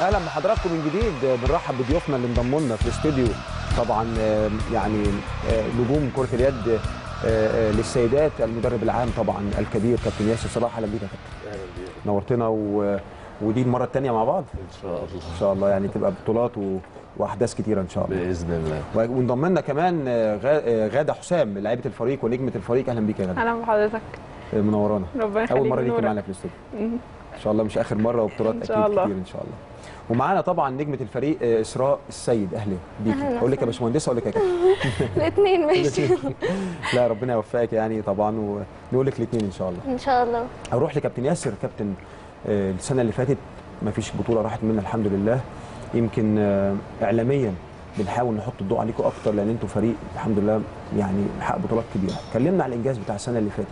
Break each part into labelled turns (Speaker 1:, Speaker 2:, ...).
Speaker 1: أهلا بحضراتكم من جديد. بنرحب بضيوفنا اللي انضموا لنا في الاستوديو. طبعا آه، يعني آه، نجوم كرة اليد آه، للسيدات المدرب العام طبعا الكبير كابتن ياسر صلاح. أهلا بيك يا كابتن.
Speaker 2: أهلا بيك.
Speaker 1: نورتنا و... ودي المرة الثانية مع بعض.
Speaker 2: إن شاء الله.
Speaker 1: إن شاء الله يعني تبقى بطولات و... وأحداث كتيرة إن شاء الله.
Speaker 2: بإذن الله.
Speaker 1: وانضم لنا كمان غا- غادة حسام لاعيبة الفريق ونجمة الفريق. أهلا بيك يا غادة.
Speaker 3: أهلا بحضرتك.
Speaker 1: منورانا
Speaker 3: ربنا يخليك
Speaker 1: أول مرة ليكي. معانا في الاستوديو. إن شاء الله مش آخر مرة وبطولات
Speaker 3: أكيد الله.
Speaker 1: كتير إن شاء الله. ومعانا طبعا نجمة الفريق آه، إسراء السيد أهلا بيكي أقول لك يا. باشمهندسه أقول لك يا كابتن.
Speaker 3: الاثنين ماشي.
Speaker 1: لا ربنا يوفقك يعني طبعا ونقول لك الاثنين إن شاء الله.
Speaker 4: إن شاء الله.
Speaker 1: أروح لكابتن ياسر. كابتن آه، السنة اللي فاتت ما فيش بطولة راحت منا الحمد لله. يمكن آه، اعلاميا بنحاول نحط الضوء عليكم أكتر لأن أنتوا فريق الحمد لله يعني محقق بطولات كبيرة. كلمنا على الإنجاز بتاع السنة اللي فاتت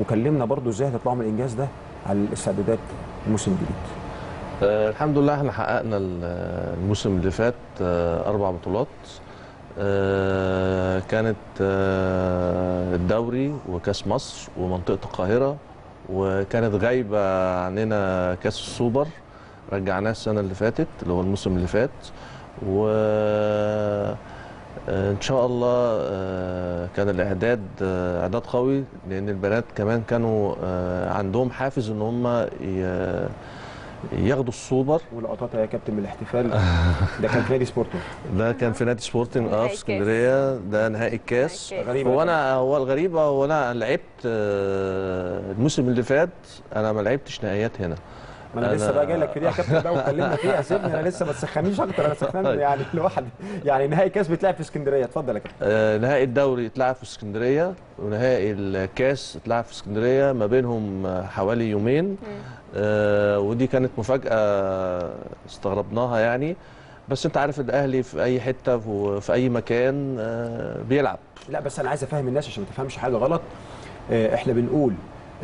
Speaker 1: وكلمنا برضو إزاي هتطلعوا من الإنجاز ده على الاستعدادات الموسم الجديد
Speaker 2: آه الحمد لله إحنا حققنا ال- الموسم اللي فات آه أربع بطولات. آه كانت آه الدوري وكأس مصر ومنطقة القاهرة وكانت غايبة عننا كأس السوبر رجعناه السنة اللي فاتت اللي هو الموسم اللي فات. و آه، إن شاء الله آه، كان الإعداد إعداد قوي لأن البنات كمان كانوا عندهم حافز إن هم ياخدوا السوبر.
Speaker 1: ولقطات يا كابتن من الاحتفال. ده كان في نادي سبورتنج.
Speaker 2: ده كان في نادي سبورتنج
Speaker 3: آه
Speaker 2: في. اسكندرية. ده نهائي الكاس.
Speaker 1: غريبة
Speaker 2: هو أنا هو الغريبة هو أنا لعبت آه، الموسم اللي فات أنا ما لعبتش نهائيات هنا.
Speaker 1: ما أنا لسه بقى جاي لك في دي يا كابتن بقى واتكلمنا فيها. سيبني أنا لسه ما تسخنيش أكتر أنا سخنان يعني لوحدي. يعني نهائي كاس بيتلعب في اسكندرية. اتفضل يا كابتن.
Speaker 2: آه، نهائي الدوري اتلعب في اسكندرية ونهائي الكاس اتلعب في اسكندرية ما بينهم حوالي يومين. آه، ودي كانت مفاجأة استغربناها يعني. بس أنت عارف الاهلي في أي حتة وفي أي مكان آه، بيلعب.
Speaker 1: لا بس أنا عايز أفهم الناس عشان ما تفهمش حاجة غلط. آه، إحنا بنقول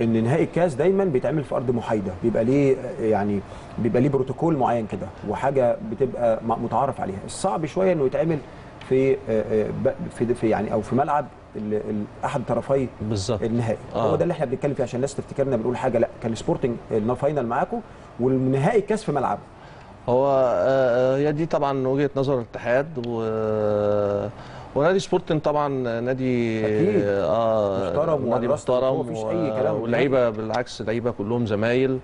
Speaker 1: إن نهائي الكاس دايما بيتعمل في أرض محايدة. بيبقى ليه يعني بيبقى ليه بروتوكول معين كده وحاجة بتبقى متعارف عليها. الصعب شوية إنه يتعمل في آه، آه، في في يعني أو في ملعب أحد طرفي
Speaker 2: بالظبط.
Speaker 1: النهائي.
Speaker 2: آه.
Speaker 1: هو ده اللي إحنا بنتكلم فيه عشان الناس تفتكرنا بنقول حاجة. لأ كان سبورتنج ال final معاكم والنهائي الكاس في ملعب.
Speaker 2: هو آه، هي دي طبعا وجهة نظر الاتحاد و ونادي سبورتنج طبعا نادي
Speaker 1: أكيد.
Speaker 2: آه
Speaker 1: محترم
Speaker 2: نادي محترم
Speaker 1: الخطوة، مفيش أي كلام.
Speaker 2: واللعيبة بالعكس اللعيبة كلهم زمايل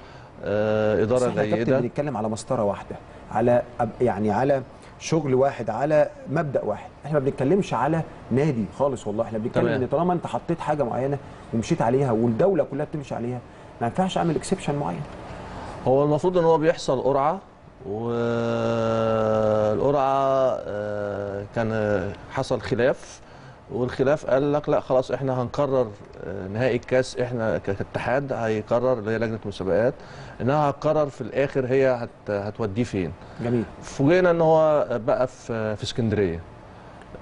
Speaker 2: آه
Speaker 1: إدارة
Speaker 2: جيده
Speaker 1: بنتكلم على مسطرة واحدة على يعني على شغل واحد على مبدأ واحد إحنا ما بنتكلمش على نادي خالص والله إحنا بنتكلم. إن طالما أنت حطيت حاجة معينة ومشيت عليها والدولة كلها بتمشي عليها ما ينفعش أعمل اكسبشن معين
Speaker 2: هو المفروض إن هو بيحصل قرعة والقرعة آه، كان حصل خلاف والخلاف قال لك لا خلاص إحنا هنقرر آه، نهائي الكاس إحنا كاتحاد هيقرر اللي هي لجنة مسابقات إنها هتقرر في الآخر هي هت هتوديه فين.
Speaker 1: جميل.
Speaker 2: فوجئنا إن هو بقى في في اسكندرية.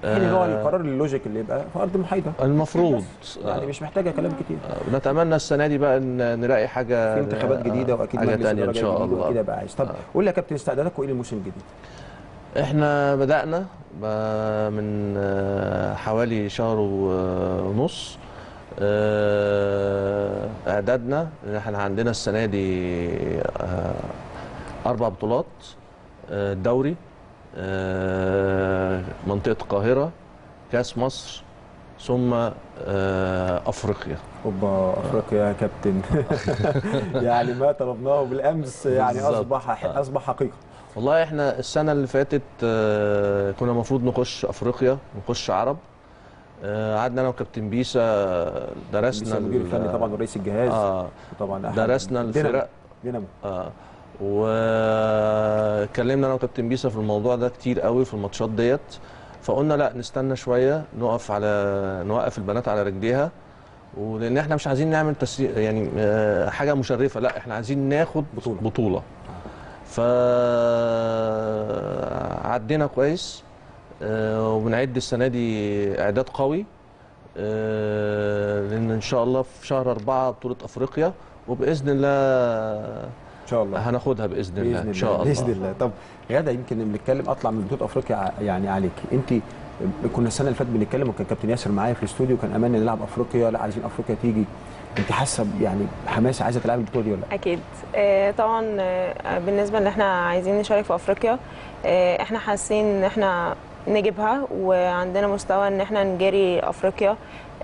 Speaker 1: يعني هو
Speaker 2: آه،
Speaker 1: القرار اللوجيك اللي يبقى في ارض محايدة.
Speaker 2: المفروض.
Speaker 1: يعني مش محتاجة كلام كتير.
Speaker 2: آه، نتمنى السنة دي بقى إن نلاقي حاجة
Speaker 1: في انتخابات
Speaker 2: جديدة
Speaker 1: وأكيد
Speaker 2: حاجة ثانية
Speaker 1: إن
Speaker 2: شاء الله.
Speaker 1: هيبقى عايز. طب
Speaker 2: آه.
Speaker 1: قول لي يا كابتن استعداداتكم إيه للموسم الجديد؟
Speaker 2: إحنا بدأنا ب- من حوالي شهر ونص. إعدادنا إحنا عندنا السنة دي أربع بطولات الدوري منطقة القاهرة كأس مصر ثم آه، أفريقيا.
Speaker 1: أوبا أفريقيا يا كابتن. يعني ما طلبناه بالأمس يعني. أصبح
Speaker 2: آه.
Speaker 1: أصبح حقيقة.
Speaker 2: والله إحنا السنة اللي فاتت آه، كنا المفروض نخش أفريقيا نخش عرب. آه، قعدنا أنا وكابتن بيسا درسنا
Speaker 1: لسه المدير
Speaker 2: ال-
Speaker 1: الفني طبعا ورئيس الجهاز.
Speaker 2: آه
Speaker 1: طبعا
Speaker 2: درسنا. الفرق.
Speaker 1: دينامو.
Speaker 2: آه. وكلمنا أنا وكابتن بيسا في الموضوع ده كتير قوي في الماتشات ديت فقلنا لا نستنى شوية نقف على نوقف البنات على رجليها ولأن إحنا مش عايزين نعمل تسي... يعني آه، حاجة مشرفة لا إحنا عايزين ناخد
Speaker 1: بطولة.
Speaker 2: بطولة فعدينا كويس آه، وبنعد السنة دي إعداد قوي آه، لأن إن شاء الله في شهر أربعة بطولة أفريقيا وبإذن الله
Speaker 1: شاء الله.
Speaker 2: هناخدها بإذن الله إن شاء الله.
Speaker 1: بإذن الله. طب غادة يمكن بنتكلم أطلع من بطولة أفريقيا يعني عليك. أنت كنا السنة اللي فاتت بنتكلم وكان كابتن ياسر معايا في الاستوديو كان اماني نلعب أفريقيا لا عايزين أفريقيا تيجي. أنت حاسة يعني حماس عايزة تلعبي البطولة دي ولا لأ؟
Speaker 4: أكيد. آه، طبعا آه، بالنسبة إن إحنا عايزين نشارك في أفريقيا آه، إحنا حاسين إن إحنا نجيبها وعندنا مستوى إن إحنا نجري أفريقيا.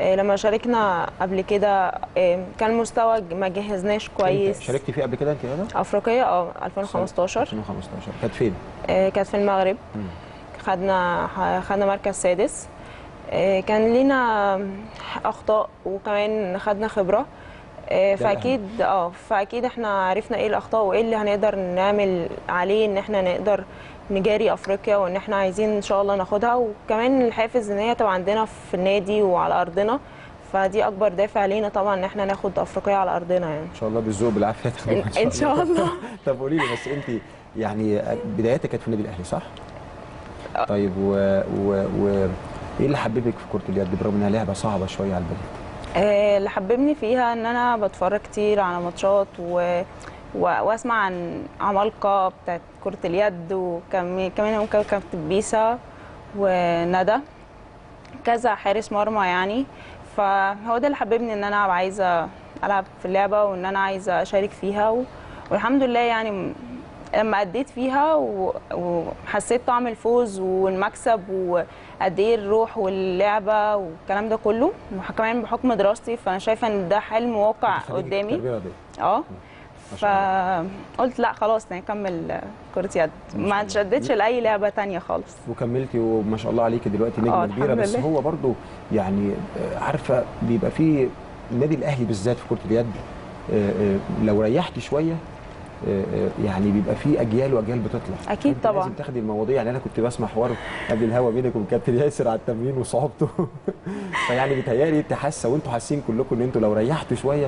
Speaker 4: لما شاركنا قبل كده آه، كان المستوى ما جهزناش كويس
Speaker 1: شاركتي فيه قبل كده انت هنا؟
Speaker 4: افريقيا آه 2015
Speaker 1: 2015 كانت فين؟
Speaker 4: آه، كانت في المغرب. خدنا خدنا مركز سادس آه، كان لينا أخطاء وكمان خدنا خبرة آه،. فأكيد آه فأكيد إحنا عرفنا إيه الأخطاء وإيه اللي هنقدر نعمل عليه إن إحنا نقدر نجاري أفريقيا وإن إحنا عايزين إن شاء الله ناخدها وكمان الحافز إن هي تبقى عندنا في النادي وعلى أرضنا فدي أكبر دافع لينا طبعا إن إحنا ناخد أفريقيا على أرضنا يعني
Speaker 1: إن شاء الله بالذوق بالعافية تاخدوها
Speaker 4: إن- إن شاء الله.
Speaker 1: طب قولي لي بس أنت يعني بدايتك كانت في النادي الأهلي صح؟ طيب و, و... و... إيه اللي حببك في كرة اليد برغم إنها لعبة صعبة شوية على البنات؟
Speaker 4: آه، اللي حببني فيها إن أنا بتفرج كتير على ماتشات و... واسمع عن عمالقة بتاعت كرة اليد وكمان كمان ممكن كابتن بيسا وندى. كذا حارس مرمى يعني. فهو ده اللي حببني إن أنا عايزة ألعب في اللعبة وإن أنا عايزة أشارك فيها و... والحمد لله يعني لما أديت فيها و... وحسيت طعم الفوز والمكسب وقد إيه الروح واللعبة والكلام ده كله. وكمان بحكم دراستي فأنا شايفة إن ده حلم واقع قدامي.
Speaker 1: آه.
Speaker 4: فقلت لا خلاص نكمل كرة يد. ما اتشدتش لأي لعبة تانية خالص.
Speaker 1: وكملتي وما شاء الله عليكي دلوقتي نجمة
Speaker 4: آه، كبيرة.
Speaker 1: بس
Speaker 4: لله.
Speaker 1: هو برضو يعني آه، عارفة بيبقى في النادي الأهلي بالذات في كرة اليد آه، لو ريحتي شوية يعني بيبقى في أجيال وأجيال بتطلع. أنت
Speaker 4: طبعاً.
Speaker 1: لازم تاخدي المواضيع يعني أنا كنت بسمع حوار قبل الهوا بينك وبين كابتن ياسر على التمرين وصعوبته. فيعني بيتهيألي أنت حاسة وأنتوا حاسين كلكم إن أنتوا لو ريحتوا شوية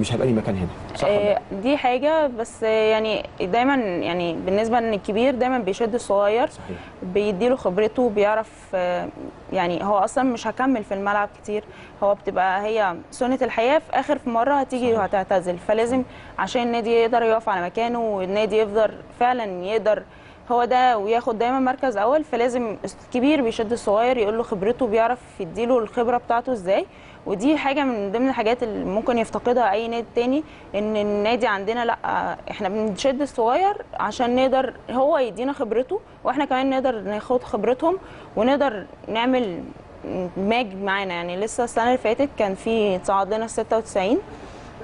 Speaker 1: مش هيبقى لي مكان هنا. صح؟
Speaker 4: آه، دي حاجة بس يعني دايما يعني بالنسبة إن الكبير دايما بيشد الصغير
Speaker 1: صحيح.
Speaker 4: بيديله خبرته بيعرف آه، يعني هو أصلا مش هكمل في الملعب كتير. هو بتبقى هي سنة الحياة في آخر في مرة هتيجي
Speaker 1: صحيح.
Speaker 4: وهتعتزل. فلازم عشان النادي يقدر يقف على مكانه والنادي يفضل فعلا يقدر هو ده وياخد دايما مركز أول فلازم الكبير بيشد الصغير يقول له خبرته بيعرف يديله الخبرة بتاعته إزاي. ودي حاجة من ضمن الحاجات اللي ممكن يفتقدها أي نادي تاني إن النادي عندنا لأ إحنا بنشد الصغير عشان نقدر هو يدينا خبرته وإحنا كمان نقدر ناخد خبرتهم ونقدر نعمل ماج معانا. يعني لسه السنة اللي فاتت كان في صعد لنا 96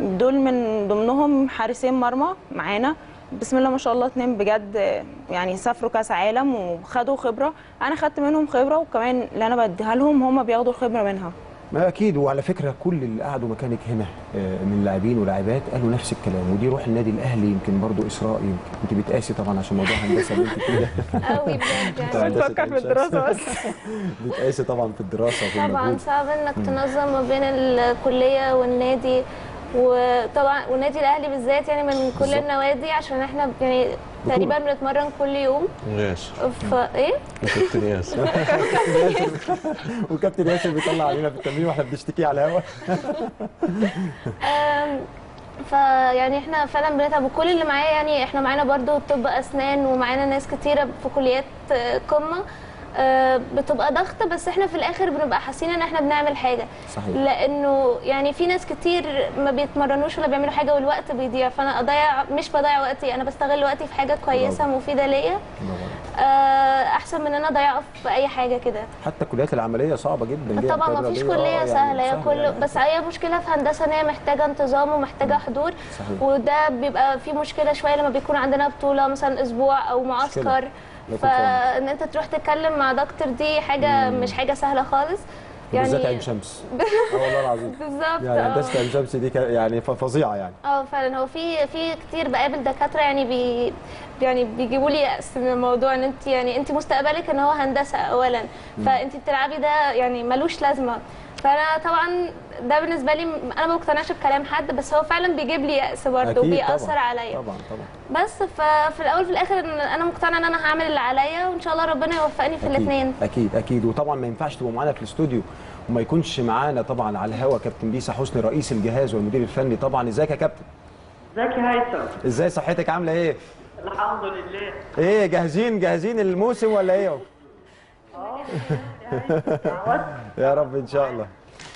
Speaker 4: دول من ضمنهم حارسين مرمى معانا. بسم الله ما شاء الله اتنين بجد يعني سافروا كأس عالم وخدوا خبرة. أنا خدت منهم خبرة وكمان اللي أنا بديها لهم هم بياخدوا الخبره منها.
Speaker 1: ما أكيد. وعلى فكرة كل اللي قعدوا مكانك هنا آه، من لاعبين ولاعبات قالوا نفس الكلام. ودي روح النادي الأهلي يمكن برضو إسراء يمكن. أنت بتقاسي طبعا عشان موضوع هندسة اللي أنت فيه ده
Speaker 3: قوي بجد يعني.
Speaker 4: بنفكر في. الدراسة بس.
Speaker 1: بتقاسي طبعا في الدراسة
Speaker 3: طبعا صعب إنك تنظم ما بين الكلية والنادي. وطبعا والنادي الأهلي بالذات يعني من كل. النوادي عشان إحنا يعني تقريبا بنتمرن كل يوم.
Speaker 2: ياسر
Speaker 3: فايه
Speaker 2: كابتن ياسر
Speaker 1: وكابتن ياسر بيطلع علينا في التمرين وإحنا بنشتكي على الهوا.
Speaker 3: فيعني إحنا فعلا بنتعب. وكل اللي معايا يعني إحنا معانا برضو طب أسنان ومعانا ناس كتيرة في كليات آه، قمة. بتبقى ضغط بس إحنا في الآخر بنبقى حاسين إن إحنا بنعمل حاجة.
Speaker 1: صحيح.
Speaker 3: لأنه يعني في ناس كتير ما بيتمرنوش ولا بيعملوا حاجة والوقت بيضيع. فأنا أضيع مش بضيع وقتي أنا بستغل وقتي في حاجة كويسة
Speaker 1: برافو.
Speaker 3: مفيدة ليا. آه، أحسن من إن أنا أضيعه في أي حاجة كده.
Speaker 1: حتى الكليات العملية صعبة جدا جدا.
Speaker 3: طبعا ما فيش كلية سهلة هي كله بس هي مشكلة في هندسة إن هي محتاجة انتظام ومحتاجة حضور.
Speaker 1: صحيح.
Speaker 3: وده بيبقى في مشكلة شوية لما بيكون عندنا بطولة مثلا أسبوع أو معسكر.
Speaker 1: فاهم.
Speaker 3: فان أنت تروح تتكلم مع دكتور دي حاجة مش حاجة سهلة خالص.
Speaker 1: بالذات عين شمس. والله العظيم.
Speaker 3: بالظبط.
Speaker 1: يعني
Speaker 3: آه.
Speaker 1: هندسه عين شمس دي يعني فظيعة يعني.
Speaker 3: آه فعلا. هو في في كتير بقابل دكاترة يعني بي يعني بيجيبوا لي يأس من الموضوع إن أنت يعني أنت مستقبلك إن هو هندسة اولا. فأنت بتلعبي ده يعني ملوش لازمة. فأنا طبعا ده بالنسبة لي أنا ما بقتنعش بكلام حد بس هو فعلا بيجيب لي يأس برضه وبيأثر. عليا.
Speaker 1: طبعا طبعا.
Speaker 3: بس ففي الأول في الآخر إن أنا مقتنعة إن أنا هعمل اللي عليا وإن شاء الله ربنا يوفقني في الاثنين
Speaker 1: أكيد أكيد. وطبعا ما ينفعش تبقوا معانا في الاستوديو وما يكونش معانا طبعا على الهوا كابتن بيسا حسني رئيس الجهاز والمدير الفني. طبعا إزيك يا كابتن؟
Speaker 5: إزيك يا هيثم؟
Speaker 1: إزاي صحتك؟ عاملة إيه؟
Speaker 5: الحمد لله.
Speaker 1: إيه جاهزين جاهزين الموسم ولا إيه؟
Speaker 5: دعوات
Speaker 1: يا رب إن شاء الله.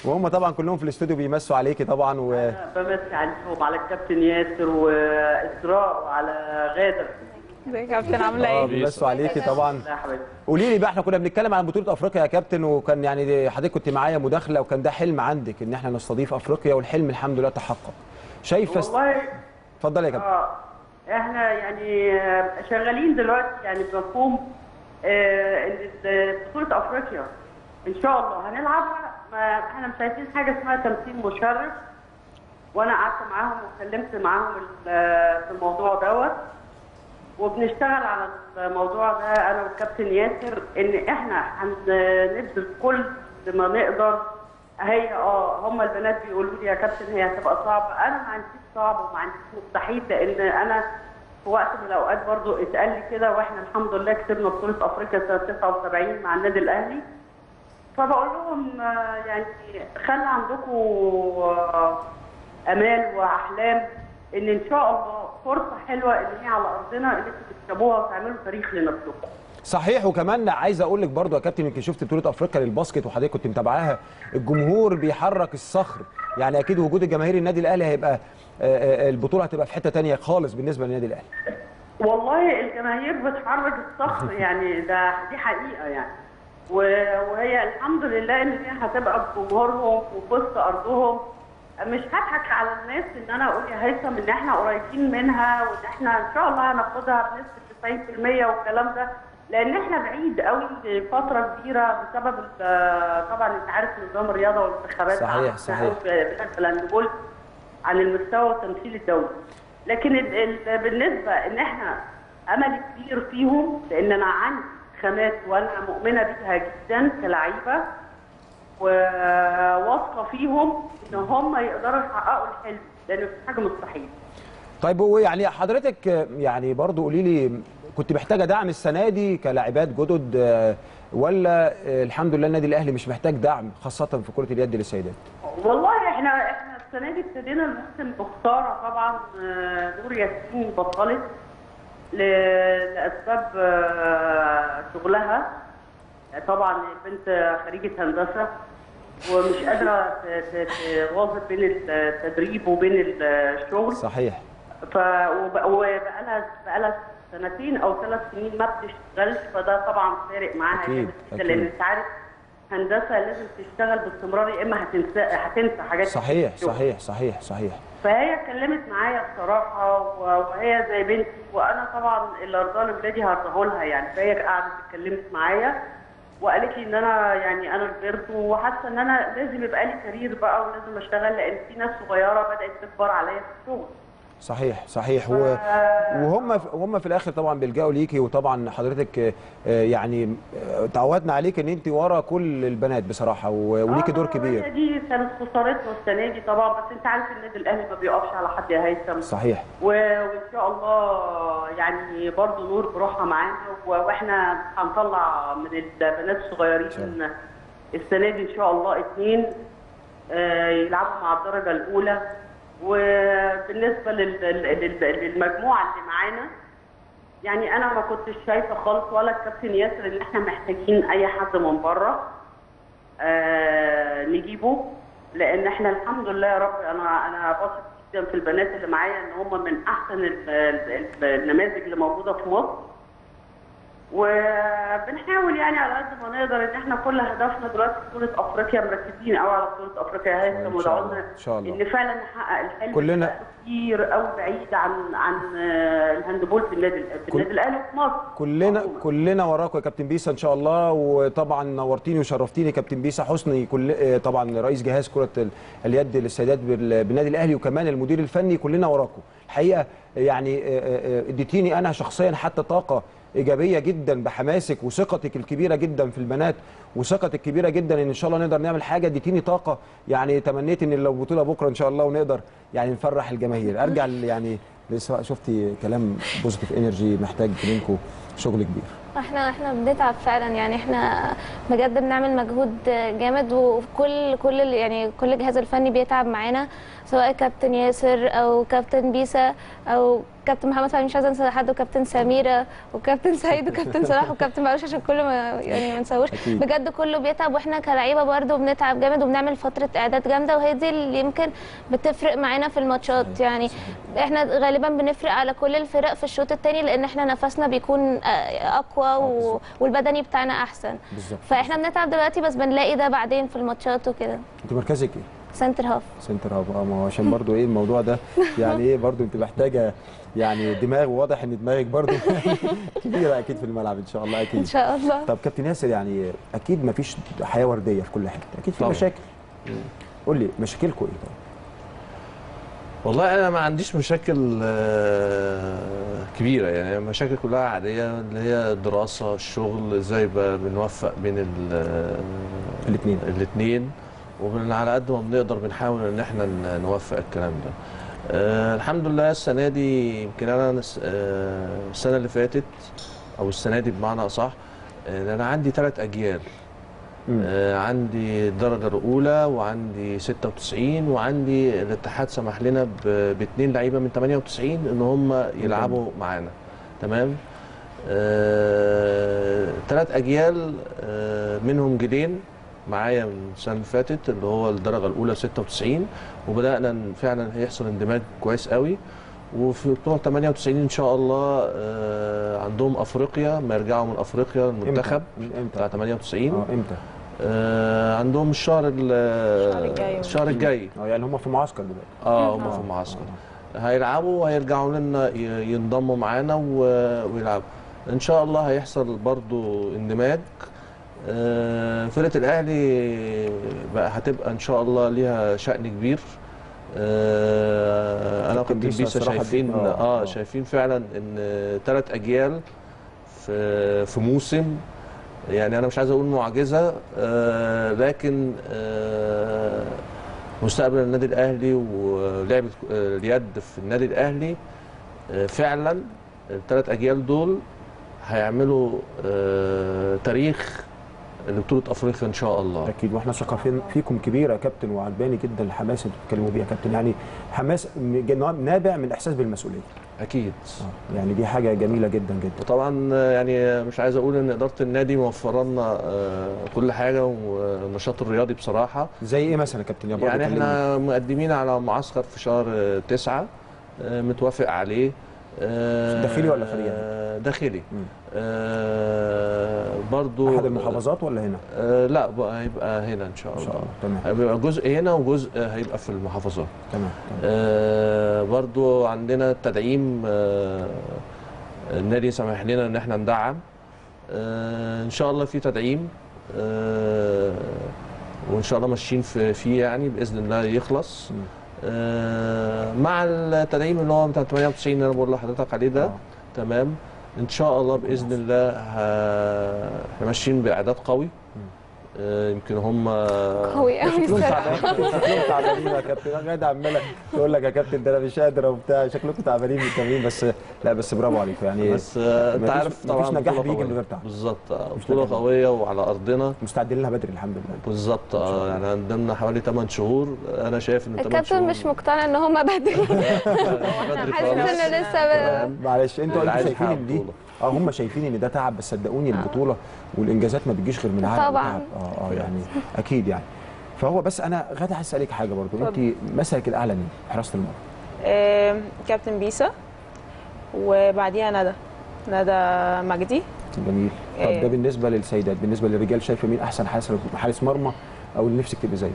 Speaker 1: وهم طبعا كلهم في الاستوديو بيمسوا عليكي طبعا و...
Speaker 5: بمسي عليهم على الكابتن ياسر واسراء وعلى غادر.
Speaker 4: إزيك يا كابتن؟ عاملة
Speaker 1: آه
Speaker 4: إيه؟
Speaker 1: بيمسوا عليكي طبعا. قولي لي بقى إحنا كنا بنتكلم عن بطولة أفريقيا يا كابتن وكان يعني حضرتك كنت معايا مداخلة وكان ده حلم عندك إن إحنا نستضيف أفريقيا والحلم الحمد لله تحقق. شايفة
Speaker 5: والله
Speaker 1: اتفضلي يا كابتن.
Speaker 5: آه إحنا يعني آه، شغالين دلوقتي يعني بمفهوم آه، ال- بطولة أفريقيا. إن شاء الله. هنلعبها إحنا مش عايزين حاجة اسمها تمثيل مشرف. وأنا قعدت معاهم واتكلمت معاهم في الموضوع دوت. وبنشتغل على الموضوع ده أنا والكابتن ياسر إن إحنا هنبذل كل ما نقدر. هي آه هم البنات بيقولوا لي يا كابتن هي هتبقى صعبة. أنا ما عنديش صعب وما عنديش مستحيل لأن أنا في وقت من الأوقات برضو اتقال لي كده وإحنا الحمد لله كسبنا بطولة أفريقيا سنة 79 مع النادي الأهلي فبقول لهم آه، يعني خلي عندكم آه، أمال وأحلام إن إن شاء الله فرصة حلوة إن هي على أرضنا إن أنتوا تكسبوها وتعملوا تاريخ لنفسكم.
Speaker 1: صحيح وكمان عايز أقول لك برضو يا كابتن يمكن شفت بطولة أفريقيا للباسكت وحضرتك كنت متابعاها الجمهور بيحرك الصخر. يعني أكيد وجود الجماهير النادي الأهلي هيبقى آه، آه، البطولة هتبقى في حتة تانية خالص بالنسبة للنادي الأهلي.
Speaker 5: والله الجماهير بتحرك الصخر يعني ده دي حقيقة يعني. وهي الحمد لله إن هي هتبقى بجمهورهم وفي وسط أرضهم. مش هضحك على الناس إن أنا أقول يا هيثم إن إحنا قريبين منها وإن إحنا إن شاء الله هناخدها بنسبة 90% والكلام ده. لأن إحنا بعيد قوي فترة كبيرة بسبب طبعا أنت عارف نظام الرياضة والانتخابات
Speaker 1: صحيح، صحيح.
Speaker 5: في في الهاندبول عن المستوى التمثيلي الدولي لكن ال- ال- بالنسبة إن إحنا أمل كبير فيهم لأن أنا عندي خامات وأنا مؤمنة بيها جدا كلعيبه وواثقة فيهم إن هم يقدروا يحققوا الحلم لأن مفيش حاجة مستحيل
Speaker 1: طيب هو يعني حضرتك يعني برضو قولي لي كنت محتاجة دعم السنة دي كلاعبات جدد آه، ولا آه، الحمد لله النادي الأهلي مش محتاج دعم خاصة في كرة اليد للسيدات؟
Speaker 5: والله إحنا إحنا السنة دي ابتدينا الموسم بخسارة طبعا آه، نور ياسين بطلت لأسباب شغلها. طبعا البنت خريجة هندسة ومش قادرة تواظب بين التدريب وبين الشغل.
Speaker 1: صحيح.
Speaker 5: ف وب- وبقالها بقالها سنتين أو ثلاث سنين ما بتشتغلش فده طبعا فارق معاها جامد جدا
Speaker 1: أكيد.
Speaker 5: لأن أنت عارف هندسة لازم تشتغل باستمرار يا إما هتنسى هتنسى حاجات
Speaker 1: صحيح. صحيح صحيح صحيح
Speaker 5: فهي اتكلمت معايا بصراحة وهي زي بنتي وأنا طبعا اللي أرضاه لاولادي هرضاه لها يعني فهي قعدت اتكلمت معايا وقالت لي إن أنا يعني أنا كبرت وحاسة إن أنا لازم يبقى لي كارير بقى ولازم أشتغل لأن في ناس صغيرة بدأت تكبر عليا في الشغل
Speaker 1: صحيح صحيح. و... وهم وهم في الآخر طبعا بيلجأوا ليكي وطبعا حضرتك آه، يعني آه، تعودنا عليك إن انت ورا كل البنات بصراحة وليكي دور
Speaker 5: آه،
Speaker 1: كبير.
Speaker 5: دي كانت خسارتنا السنة دي طبعا بس أنت عارف النادي الأهلي ما بيقفش على حد يا هيثم.
Speaker 1: صحيح.
Speaker 5: و- وإن شاء الله يعني برضو نور بروحها معانا و- وإحنا هنطلع من البنات الصغيرين السنة دي إن شاء الله اثنين يلعبوا مع الدرجة الأولى. وبالنسبة لل- لل- لل- للمجموعة اللي معانا يعني أنا ما كنتش شايفة خالص ولا الكابتن ياسر إن إحنا محتاجين أي حد من بره آه نجيبه لأن إحنا الحمد لله يا رب أنا أنا واثق جدا في البنات اللي معايا إن هم من أحسن ال- ال- النماذج اللي موجودة في مصر. وبنحاول يعني على قد ما نقدر إن إحنا كل هدفنا دلوقتي بطولة أفريقيا مركزين قوي على
Speaker 1: بطولة أفريقيا. الله،
Speaker 5: ودعونا
Speaker 1: إن شاء الله.
Speaker 5: إن فعلا نحقق الحلم
Speaker 1: كلنا-
Speaker 5: كتير قوي بعيد عن عن الهاندبول في النادي في
Speaker 1: كل-
Speaker 5: النادي الأهلي وفي مصر.
Speaker 1: كلنا
Speaker 5: عموماً.
Speaker 1: كلنا وراكم يا كابتن بيسا إن شاء الله. وطبعا نورتيني وشرفتيني كابتن بيسا حسني كل آه، طبعا رئيس جهاز كرة ال- اليد للسيدات بال- بالنادي الأهلي وكمان المدير الفني. كلنا وراكم. الحقيقة يعني آه، آه، اديتيني أنا شخصيا حتى طاقة إيجابية جدا بحماسك وثقتك الكبيرة جدا في البنات وثقتك الكبيرة جدا إن ان شاء الله نقدر نعمل حاجة. اديتيني طاقة. يعني تمنيت إن لو بطولة بكرة إن شاء الله ونقدر يعني نفرح الجماهير. أرجع يعني لسه شفتي كلام positive energy محتاج منكم شغل كبير.
Speaker 3: إحنا إحنا بنتعب فعلا. يعني إحنا بجد بنعمل مجهود جامد وكل كل يعني كل الجهاز الفني بيتعب معانا سواء كابتن ياسر أو كابتن بيسا أو كابتن محمد فهمي مش عايزة أنسى حد وكابتن سميرة وكابتن سعيد وكابتن صلاح وكابتن معلش عشان كل ما يعني ما نسويش
Speaker 1: أكيد.
Speaker 3: بجد كله بيتعب وإحنا كلعيبة برده بنتعب جامد وبنعمل فترة إعداد جامدة وهي دي اللي يمكن بتفرق معانا في الماتشات. يعني إحنا غالبا بنفرق على كل الفرق في الشوط الثاني لأن إحنا نفسنا بيكون آه، أقوى و...
Speaker 1: بالظبط.
Speaker 3: والبدني بتاعنا
Speaker 1: أحسن.
Speaker 3: فإحنا بنتعب دلوقتي بس بنلاقي ده بعدين في الماتشات وكده.
Speaker 1: انت مركزك إيه؟
Speaker 3: center half.
Speaker 1: center half آه ما هو عشان برضو إيه الموضوع ده؟ يعني إيه برضو أنت محتاجة يعني دماغ واضح إن دماغك برضو كبيرة أكيد في الملعب إن شاء الله
Speaker 3: إن
Speaker 1: أكيد
Speaker 3: شاء الله.
Speaker 1: طب كابتن ياسر يعني أكيد ما فيش حياة وردية في كل حتة أكيد في
Speaker 2: طبعا.
Speaker 1: مشاكل. قول لي مشاكلكم إيه؟ طيب؟
Speaker 2: والله أنا ما عنديش مشاكل آه، كبيرة يعني مشاكل كلها عادية اللي هي دراسة الشغل إزاي بنوفق بين
Speaker 1: الاثنين
Speaker 2: الاثنين ومن على قد ما بنقدر بنحاول إن إحنا نوفق الكلام ده. آه الحمد لله السنة دي يمكن أنا آه السنة اللي فاتت أو السنة دي بمعنى أصح آه أنا عندي ثلاث أجيال. آه عندي الدرجة الأولى وعندي 96 وعندي الاتحاد سمح لنا باثنين لعيبة من 98 إن هم يلعبوا معانا. تمام؟ ثلاث أجيال آه منهم جيلين معايا من السنة اللي فاتت اللي هو الدرجة الأولى 96 وبدأنا فعلا يحصل اندماج كويس قوي. وفي بتوع 98 إن شاء الله آه عندهم أفريقيا ما يرجعوا من أفريقيا المنتخب
Speaker 1: إمتى؟
Speaker 2: بتاع 98
Speaker 1: آه إمتى؟
Speaker 2: آه عندهم الشهر ال-
Speaker 4: الشهر الجاي.
Speaker 2: الشهر الجاي.
Speaker 1: آه يعني هم في معسكر دلوقتي.
Speaker 2: آه هم في المعسكر هيلعبوا وهيرجعوا لنا ينضموا معانا ويلعبوا. إن شاء الله هيحصل برضو اندماج. آه، فرقة الأهلي بقى هتبقى إن شاء الله ليها شأن كبير آه،
Speaker 1: أنا
Speaker 2: وكابتن
Speaker 1: بيسا
Speaker 2: شايفين
Speaker 1: آه،
Speaker 2: آه
Speaker 1: آه.
Speaker 2: شايفين فعلا إن ثلاث أجيال في في موسم يعني أنا مش عايز أقول معجزة آه، لكن آه، مستقبل النادي الأهلي ولعبة آه، اليد في النادي الأهلي آه، فعلا الثلاث أجيال دول هيعملوا آه، تاريخ لبطوله أفريقيا إن شاء الله.
Speaker 1: أكيد. وإحنا ثقة فيكم كبيرة يا كابتن وعجباني جدا الحماس اللي بتتكلموا بيها يا كابتن. يعني حماس نابع من الاحساس بالمسؤولية.
Speaker 2: أكيد.
Speaker 1: آه، يعني دي حاجة جميلة جدا جدا.
Speaker 2: وطبعا يعني مش عايز أقول إن إدارة النادي موفرة لنا آه، كل حاجة والنشاط الرياضي بصراحة.
Speaker 1: زي إيه مثلا يا كابتن؟ يا
Speaker 2: يعني. إحنا مقدمين على معسكر في شهر تسعة آه، متوافق عليه. آه،
Speaker 1: داخلي ولا خارجي؟
Speaker 2: داخلي.
Speaker 1: مم.
Speaker 2: برضو
Speaker 1: أحد المحافظات ولا هنا؟
Speaker 2: آه، لا بقى هيبقى هنا إن شاء
Speaker 1: إن
Speaker 2: الله
Speaker 1: شاء الله. تمام.
Speaker 2: هيبقى جزء هنا وجزء هيبقى في المحافظات.
Speaker 1: تمام تمام.
Speaker 2: آه، برضو عندنا تدعيم آه، النادي سمح لنا إن إحنا ندعم. آه، إن شاء الله في تدعيم. آه، وإن شاء الله ماشيين في فيه يعني بإذن الله يخلص. آه، مع التدعيم اللي هو بتاع 98 اللي أنا بقول لحضرتك عليه ده. تمام. إن شاء الله بإذن الله إحنا ماشيين باعداد قوي. آه، يمكن هم
Speaker 3: قوي قوي
Speaker 1: شكلهم تعبانين. شكلهم تعبانين يا كابتن. أنا قاعد عماله تقول لك يا كابتن ده أنا مش قادر وبتاع. شكلكم تعبانين من التمرين بس لا بس برافو عليكم. يعني
Speaker 2: بس آه،
Speaker 1: أنت
Speaker 2: عارف طبعا
Speaker 1: مفيش نجاح بيجي من
Speaker 2: قوية.
Speaker 1: غير تعب.
Speaker 2: بالظبط. آه،
Speaker 1: بطولة.
Speaker 2: قوية وعلى أرضنا.
Speaker 1: مستعدين لها بدري الحمد لله.
Speaker 2: بالظبط. آه يعني عندنا حوالي 8 شهور. أنا شايف إن 8 شهور
Speaker 3: الكابتن مش مقتنع إن هم بدري.
Speaker 2: بدري
Speaker 3: حاسس
Speaker 2: خالص.
Speaker 3: انه لسه ب-
Speaker 1: معلش
Speaker 2: أنتوا
Speaker 1: شايفين ان دي. آه هم شايفين ان ده تعب بس صدقوني البطولة والانجازات ما بتجيش غير من عرق
Speaker 3: طبعاً.
Speaker 1: آه آه يعني أكيد يعني. فهو بس أنا غدا اسألك حاجة برضو. انت. مثلك الأعلى مين؟ حراسة المرمى.
Speaker 4: آه، كابتن بيسا وبعديها ندى. ندى مجدي.
Speaker 1: جميل. طب
Speaker 4: إيه.
Speaker 1: ده بالنسبة للسيدات بالنسبة للرجال شايفة مين أحسن حارس حارس مرمى أو اللي نفسك تبقى زيه؟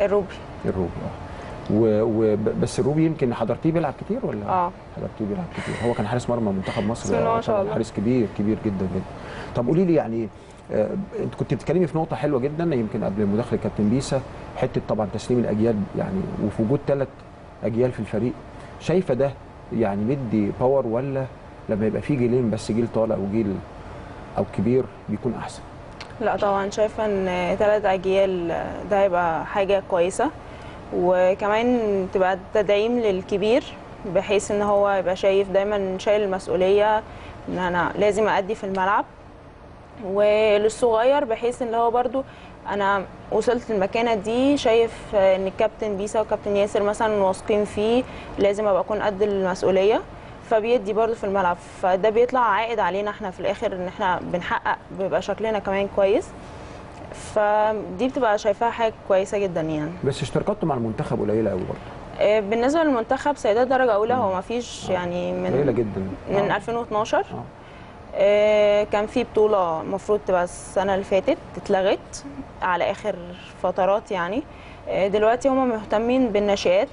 Speaker 4: الروبي.
Speaker 1: الروبي آه. و... و... ب- بس الروبي يمكن حضرتيه بيلعب كتير ولا؟
Speaker 4: آه.
Speaker 1: حضرتيه بيلعب كتير. هو كان حارس مرمى منتخب مصر
Speaker 4: بسم الله ما شاء الله.
Speaker 1: حارس كبير كبير جدا جدا. طب قولي لي يعني آه، انت كنت بتتكلمي في نقطة حلوة جدا يمكن قبل مداخلة كابتن بيسا حتة طبعا تسليم الأجيال يعني وفي وجود ثلاث أجيال في الفريق. شايفة ده يعني مدي power ولا لما يبقى في جيلين بس جيل طالع وجيل أو كبير بيكون أحسن؟
Speaker 4: لا طبعا شايفة إن ثلاث أجيال ده هيبقى حاجة كويسة. وكمان تبقى تدعيم للكبير بحيث إن هو يبقى شايف دايما شايل المسؤولية إن أنا لازم ادي في الملعب. وللصغير بحيث إن هو برضو أنا وصلت المكانة دي شايف إن الكابتن بيسا وكابتن ياسر مثلا واثقين فيه لازم أبقى أكون قد المسؤولية. فبيدي برضه في الملعب. فده بيطلع عائد علينا إحنا في الآخر إن إحنا بنحقق بيبقى شكلنا كمان كويس. فدي بتبقى شايفاها حاجة كويسة جدا يعني.
Speaker 1: بس اشتراكاته مع المنتخب قليلة قوي برضه.
Speaker 4: آه، بالنسبة للمنتخب سيدات درجة أولى هو ما فيش يعني من
Speaker 1: قليلة جدا.
Speaker 4: من
Speaker 1: آه.
Speaker 4: 2012 آه، كان في بطولة المفروض تبقى السنة اللي فاتت اتلغت على آخر فترات يعني. آه، دلوقتي هم مهتمين بالناشئات.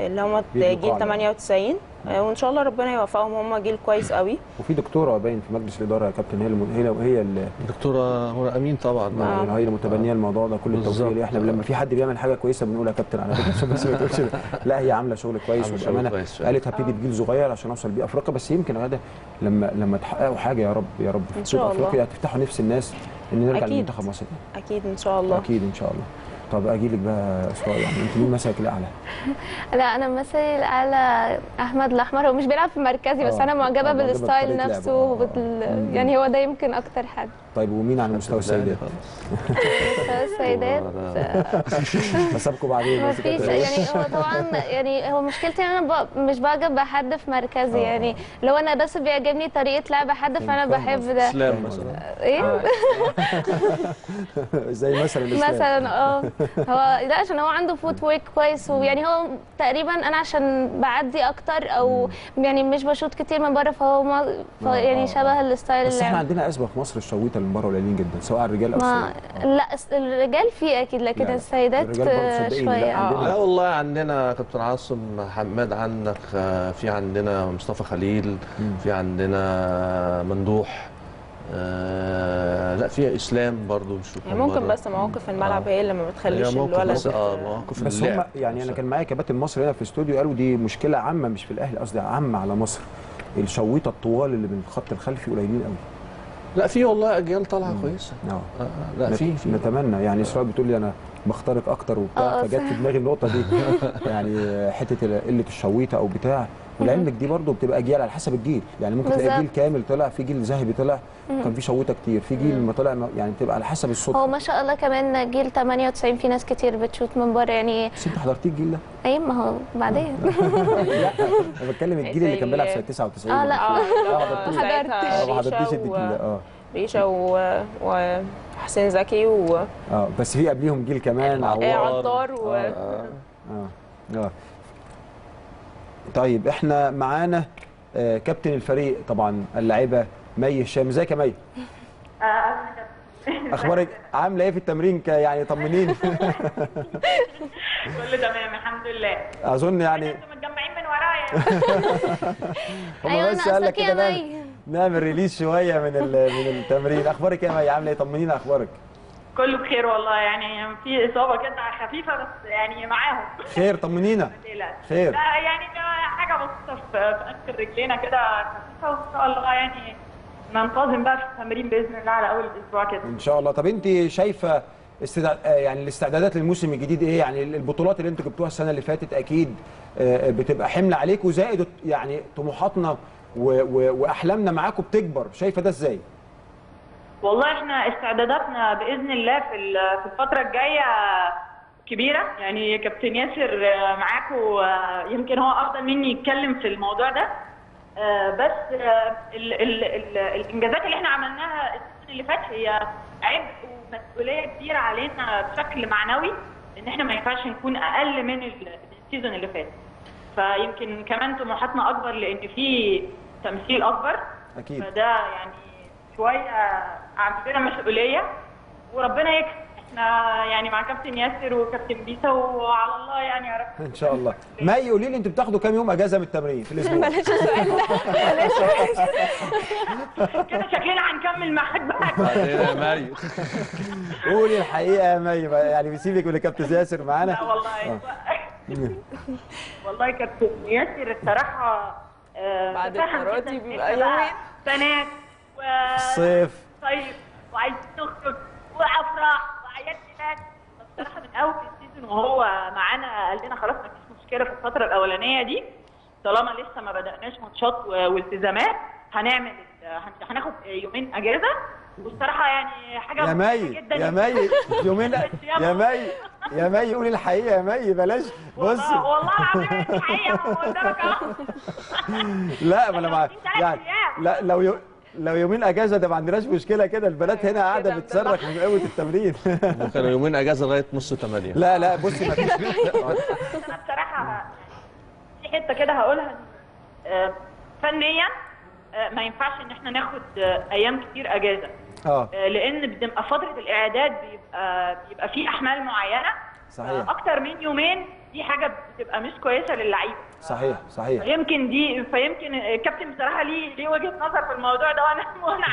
Speaker 4: اللي هم جيل
Speaker 1: قاعدة.
Speaker 4: 98 آه، وإن شاء الله ربنا يوفقهم هم جيل كويس قوي
Speaker 1: وفي دكتورة باين في مجلس الإدارة يا كابتن هي. هي هي اللي
Speaker 2: دكتورة منى أمين طبعا
Speaker 1: يعني هي اللي متبنية الموضوع ده كل التوفيق. ليه إحنا لما في حد بيعمل حاجة كويسة بنقول يا كابتن على فكرة عشان بس ما تقولش لا هي
Speaker 2: عاملة شغل كويس وبامانه.
Speaker 1: قالت هبتدي بجيل صغير عشان أوصل بيه أفريقيا بس يمكن غدا لما لما تحققوا حاجة يا رب يا رب في. أفريقيا هتفتحوا نفس الناس إن نرجع
Speaker 4: أكيد.
Speaker 1: لمنتخب مصر تاني.
Speaker 4: أكيد إن شاء الله
Speaker 1: أكيد إن شاء الله طب أجي لك بقى اسراء يعني أنت مين مثلك الأعلى؟
Speaker 3: لا أنا مثلي الأعلى أحمد الأحمر هو مش بيلعب في مركزي بس
Speaker 1: آه.
Speaker 3: أنا
Speaker 1: آه،
Speaker 3: معجبة
Speaker 1: معجبة
Speaker 3: بالستايل. نفسه
Speaker 1: آه.
Speaker 3: وبال...
Speaker 1: مم.
Speaker 3: يعني هو ده يمكن أكتر حد
Speaker 1: طيب ومين على مستوى السيدات؟
Speaker 3: مستوى السيدات
Speaker 1: بسابكم بعدين
Speaker 3: ما
Speaker 1: بس
Speaker 3: فيش
Speaker 1: كده.
Speaker 3: يعني هو طبعا يعني هو مشكلتي إن أنا ب- مش بعجب بحد في مركزي
Speaker 1: آه.
Speaker 3: يعني لو أنا بس بيعجبني طريقة لعب حد
Speaker 1: فأنا
Speaker 3: بحب. ده
Speaker 2: إسلام مثلا
Speaker 3: إيه
Speaker 1: زي مثلا.
Speaker 3: مثلا آه هو لا عشان هو عنده footwork كويس ويعني هو تقريبا أنا عشان بعدي أكتر أو يعني مش بشوط كتير من بره فهو
Speaker 1: آه،
Speaker 3: يعني
Speaker 1: آه،
Speaker 3: شبه ال
Speaker 1: style بس
Speaker 3: إحنا
Speaker 1: عندنا ازمه في مصر الشويتة اللي من بره قليلين جدا سواء الرجال
Speaker 3: أو
Speaker 1: السيدات
Speaker 3: لا الرجال فيه
Speaker 1: أكيد
Speaker 3: لكن
Speaker 1: لا.
Speaker 3: السيدات شوية
Speaker 1: عندنا-
Speaker 2: لا والله عندنا كابتن عاصم حماد عندك آه، في عندنا مصطفى خليل
Speaker 1: مم.
Speaker 2: في عندنا ممدوح آه لا في إسلام برضو بنشوف
Speaker 4: يعني ممكن
Speaker 2: بره.
Speaker 4: بس مواقف الملعب
Speaker 2: آه.
Speaker 4: هي اللي ما بتخليش الولد
Speaker 2: بس آه مواقف
Speaker 1: بس هم يعني
Speaker 2: أنا.
Speaker 1: كان معايا كباتن مصر هنا في الاستوديو قالوا دي مشكلة عامة مش في الأهلي قصدي عامة على مصر الشويطة الطوال اللي من الخط الخلفي قليلين قوي
Speaker 2: لا في والله أجيال طالعة كويسة.
Speaker 1: آه
Speaker 2: آه، آه، لا في في.
Speaker 1: نتمنى. يعني إسراء بتقول لي أنا بخترق أكتر وبتاع
Speaker 3: آه،
Speaker 1: فجت في دماغي النقطة دي. يعني حتة قلة الشويته أو بتاع. ولعلمك دي برضو بتبقى اجيال على حسب الجيل. يعني ممكن تلاقي جيل. كامل طلع في جيل ذهبي طلع كان في شويته كتير في جيل ما طلع يعني بتبقى على حسب
Speaker 3: هو
Speaker 1: الصدفه
Speaker 3: ما شاء الله كمان جيل 98 في ناس كتير بتشوت من بره يعني
Speaker 1: بس انت حضرتيه الجيل ده؟
Speaker 3: اي ما هو بعدين.
Speaker 1: لا أنا بتكلم الجيل اللي كان بيلعب سنة 99
Speaker 3: آه، لا.
Speaker 4: آه
Speaker 1: آه،
Speaker 4: لا،
Speaker 1: آه ما حضرتيش الجيل ده آه.
Speaker 4: ريشه و- وحسين زكي و
Speaker 1: آه بس في قبليهم جيل كمان
Speaker 4: آه،
Speaker 1: عوار.
Speaker 4: عطار و
Speaker 1: آه آه. آه. طيب إحنا معانا آه كابتن الفريق طبعا اللاعبه مي هشام. إزيك يا مي؟
Speaker 6: كابتن.
Speaker 1: أخبارك؟ عاملة إيه في التمرين يعني طمنيني
Speaker 6: كله تمام الحمد لله.
Speaker 1: أظن يعني
Speaker 6: أنتوا متجمعين من ورايا.
Speaker 1: هم
Speaker 3: أيوه
Speaker 1: بس
Speaker 3: أنا
Speaker 1: قال لك
Speaker 3: قصدك
Speaker 1: كده
Speaker 3: يا
Speaker 1: نعمل,
Speaker 3: مي.
Speaker 1: نعمل release شوية من ال- من التمرين. أخبارك يا مي؟ عاملة إيه؟ طمنينا أخبارك.
Speaker 6: كله بخير والله يعني في إصابة كده خفيفة بس يعني معاهم.
Speaker 1: خير طمنينا. خير.
Speaker 6: لا يعني حاجة بسيطة في اخر رجلينا كده خفيفة وإن شاء الله يعني ننتظم بقى في التمرين بإذن الله على أول الأسبوع كده.
Speaker 1: إن شاء الله. طب أنت شايفة استدع... يعني الاستعدادات للموسم الجديد إيه؟ يعني البطولات اللي أنتوا جبتوها السنة اللي فاتت أكيد آه، بتبقى حمل عليكم زائد يعني طموحاتنا و... و... وأحلامنا معاكم بتكبر. شايفة ده إزاي؟
Speaker 6: والله إحنا استعداداتنا بإذن الله في في الفترة الجاية كبيرة. يعني كابتن ياسر آه، معاكم آه، يمكن هو أفضل مني يتكلم في الموضوع ده. آه، بس آه، ال ال ال الإنجازات اللي إحنا عملناها السنة اللي فات هي عبء ومسؤولية كبيرة علينا بشكل معنوي إن إحنا ما ينفعش نكون أقل من ال- السيزون اللي فات. فيمكن كمان طموحاتنا أكبر لأن في تمثيل أكبر.
Speaker 1: أكيد.
Speaker 6: فده يعني شوية عندنا مسؤولية وربنا يكسب إحنا يعني مع كابتن ياسر وكابتن بيسا وعلى الله يعني يا رب.
Speaker 1: إن شاء الله. مي قولي لي أنتوا بتاخدوا كام يوم أجازة من التمرين في الأسبوع؟
Speaker 3: بلاش السؤال ده.
Speaker 6: كده شكلنا هنكمل معاك بقى.
Speaker 2: يا مي
Speaker 1: قولي الحقيقة يا مي يعني بسيبك من كابتن ياسر معانا.
Speaker 6: لا والله. والله كابتن ياسر الصراحة آه،
Speaker 4: بعد دي
Speaker 6: إن
Speaker 4: بيبقى يومين.
Speaker 6: بنات و
Speaker 1: الصيف.
Speaker 6: طيب وعايزين نخرج وافراح وأعياد ميلاد. بصراحة من أول ال season وهو معانا قال لنا خلاص مفيش مشكلة في الفترة الأولانية دي. طالما لسه ما بدأناش ماتشات والتزامات هنعمل هناخد يومين أجازة. والصراحه يعني حاجة
Speaker 1: يا مي
Speaker 6: جدا.
Speaker 1: يا مي يومين يا مي. يا مي قولي الحقيقة يا مي بلاش.
Speaker 6: والله
Speaker 1: بصي
Speaker 6: والله العظيم دي حقيقه قدامك اهو
Speaker 1: لا ما
Speaker 6: أنا
Speaker 1: يعني. لا لو يو... لو يومين اجازه ده ما عندناش مشكله كده البنات هنا
Speaker 4: قاعدة
Speaker 1: بتصرخ من قوه التمرين.
Speaker 2: وكانوا يومين اجازه لغايه نص ثمانيه
Speaker 1: لا لا بصي ما فيش.
Speaker 6: أنا بصراحه في حتة كده هقولها. آه، فنيا آه، ما ينفعش ان إحنا ناخد آه، أيام كتير اجازه.
Speaker 1: آه.
Speaker 6: آه، لأن بتبقى فتره الاعداد بيبقى بيبقى في احمال معينه.
Speaker 1: صحيح.
Speaker 6: أكتر من يومين دي حاجة بتبقى مش كويسة للعيبه
Speaker 1: صحيح صحيح.
Speaker 6: يمكن دي فيمكن الكابتن بصراحة ليه ليه وجهة نظر في الموضوع ده وأنا وأنا